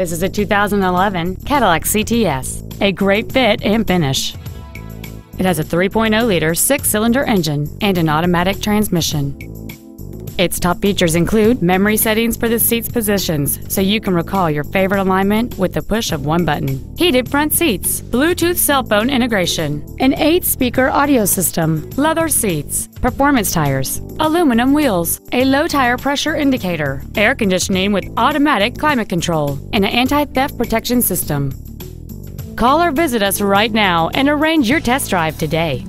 This is a 2011 Cadillac CTS, a great fit and finish. It has a 3.0-liter six-cylinder engine and an automatic transmission. Its top features include memory settings for the seat's positions, so you can recall your favorite alignment with the push of one button. Heated front seats, Bluetooth cell phone integration, an eight-speaker audio system, leather seats, performance tires, aluminum wheels, a low tire pressure indicator, air conditioning with automatic climate control, and an anti-theft protection system. Call or visit us right now and arrange your test drive today.